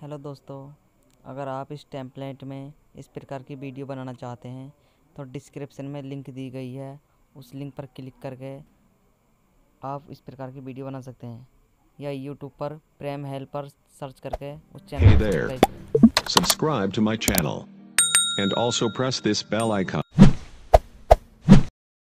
Hello दोस्तों अगर आप इस टेम्पलेट में इस प्रकार की वीडियो बनाना चाहते हैं तो डिस्क्रिप्शन में लिंक दी गई है। उस लिंक पर क्लिक करके आप इस प्रकार की वीडियो बना सकते हैं। या यूट्यूब पर प्रेम हेल्प पर सर्च करके उस चैनल को subscribe to my channel and also press this bell icon.